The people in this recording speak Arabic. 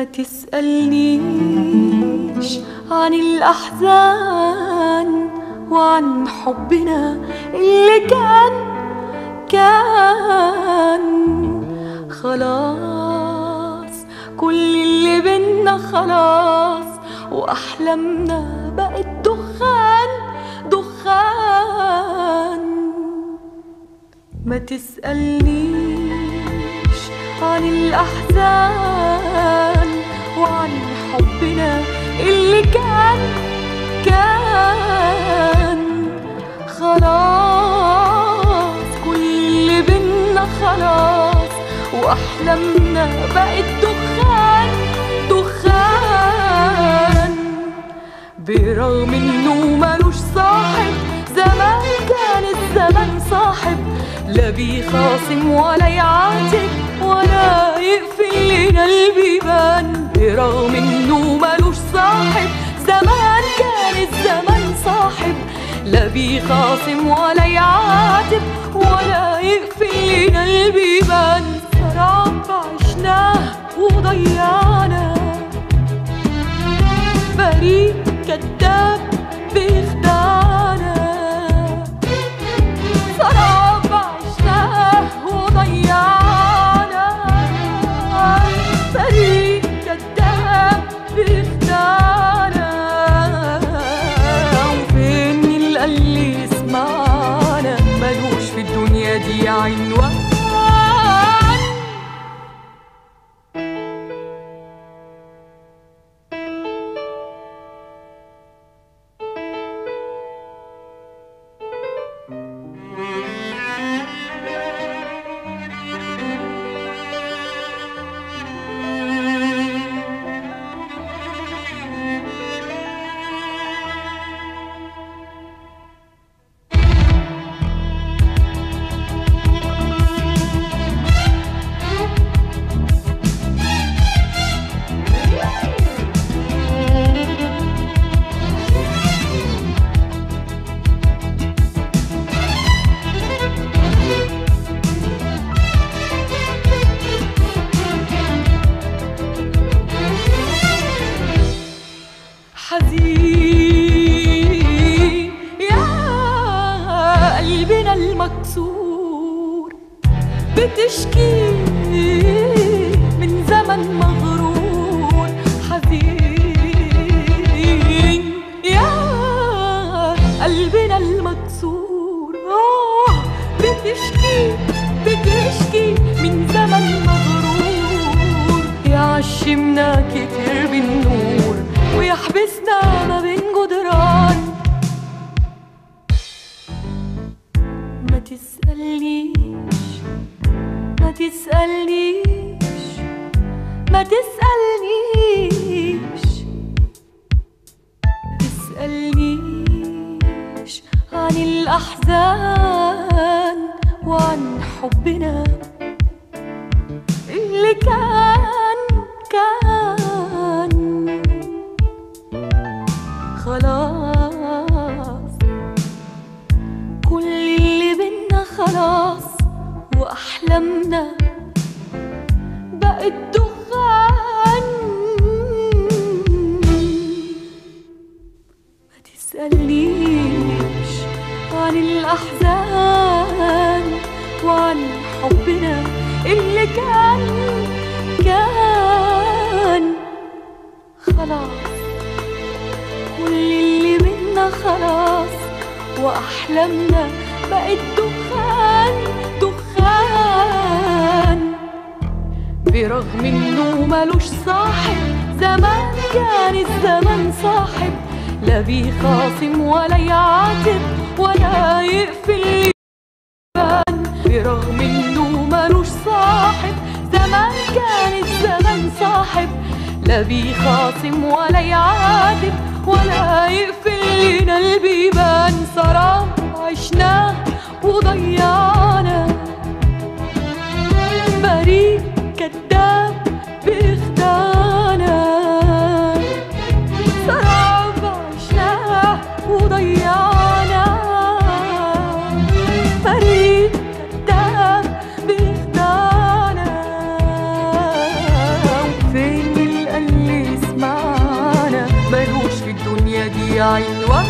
ما تسألنيش عن الأحزان وعن حبنا اللي كان كان. خلاص كل اللي بينا خلاص وأحلامنا بقت دخان دخان. ما تسألنيش عن الأحزان وعن حبنا اللي كان كان. خلاص كل بينا خلاص. وأحلامنا بقت دخان دخان. برغم إنه ملوش صاحب زمان كان الزمن صاحب. لا بيخاصم ولا يعاتب ولا يقفل لنا البيبان برغم إنه ملوش صاحب. زمان كان الزمن صاحب. لا بيخاصم ولا يعاتب ولا يقفل لنا البيبان سراب عشناه وضيعنا فريق كذاب بيخدعنا وفين اللي يسمعنا ملوش في الدنيا دي حزين بتشكي من زمن مغرور حزين. يا قلبنا المكسور آه بتشكي بتشكي من زمن مغرور. يعشمنا كتير بالنور ويحبسنا ما بين جدران. ما تسألنيش تسألنيش ما تسألنيش. تسألنيش عن الأحزان وعن حبنا اللي كان بقت دخان ما تسألنيش عن الأحزان وعن حبنا اللي كان كان. خلاص كل اللي منا خلاص وأحلامنا بقت دخان دخان. برغم انه ملوش صاحب؟ زمان كان الزمن صاحب. لا بيخاصم ولا يعاتب ولا يقفل البان برغم انه ملوش صاحب. زمان كان الزمن صاحب. لا بيخاصم ولا يعاتب ولا يقفل لنا البيبان. سراب عشناه وضيعنا ملوش في الدنيا دي عنوان